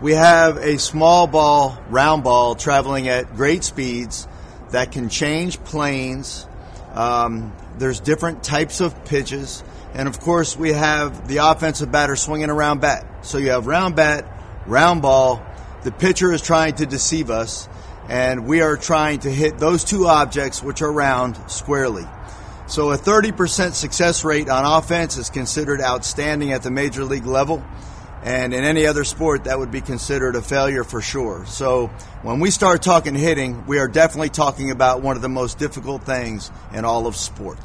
We have a small ball, round ball, traveling at great speeds that can change planes. Um, there's different types of pitches. And of course, we have the offensive batter swinging a round bat. So you have round bat, round ball. The pitcher is trying to deceive us, and we are trying to hit those two objects, which are round, squarely. So a 30% success rate on offense is considered outstanding at the major league level. And in any other sport, that would be considered a failure for sure. So when we start talking hitting, we are definitely talking about one of the most difficult things in all of sport.